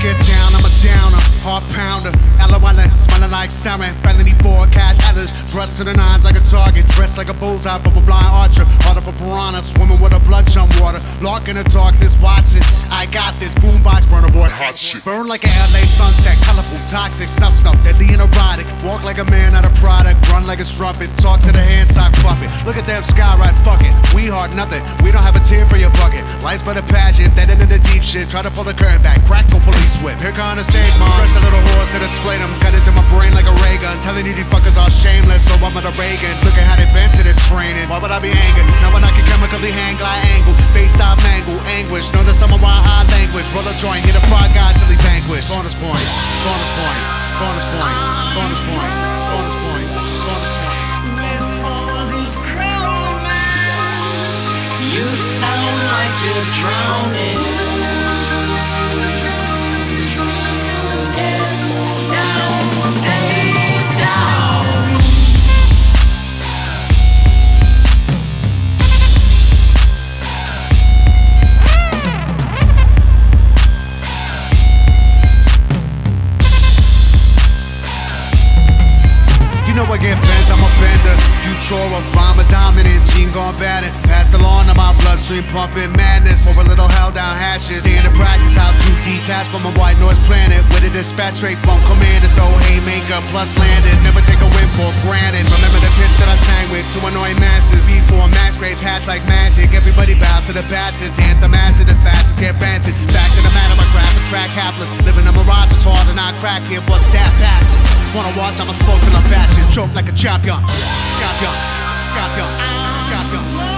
get down, I'm a downer, heart pounder. Alawala, smelling like sarin, felony board, cash adders, dressed to the nines like a target, dressed like a bullseye, but a blind archer. Swimming with a blood chum water. Lark in the darkness, watching. I got this boombox burner boy. Hot shit. Burn like an LA sunset. Colorful, toxic, snuff stuff, deadly and erotic. Walk like a man out of product. Run like a strumpet. Talk to the hand sock puppet. Look at them sky right, fuck it. We hard nothing. We don't have a tear for your bucket. Life's but a pageant. Dead into the deep shit. Try to pull the curtain back. Crack the police whip. Here come the stage mom. Press a little horse to display them. Cut into my brain like a ray gun. Telling you these fuckers are shameless. So I'm at a Reagan. Look at how they bent to the training. Why would I be angry? Now when I can chemically hang glide angle. Face mangle. Anguish. Know that someone high language. Roll a joint. Hit a fried guy till he vanquish. Bonus point. Bonus point. Bonus point. Bonus point. You sound like you're drowning. I'm a bender. Futura, rhyme a dominant, gene gone batting. Passed along to my bloodstream, pumping madness. For a little hell down hashes. Standard practice, how to detach from a white noise planet. With a dispatch straight from command to throw plus landed. Never take a win for granted. Remember the pitch that I sang with to annoy masses. Before mass graves, hats like magic. Everybody bow to the bastards. Anthem master, the fastest get rancid. Back to the matter, my craft, a track hapless. Living a mirage is hard to not crack it. What's that passing? Wanna watch, I'ma smoke till I'm fashion. Choke like a champion. Champion. Champion. Champion.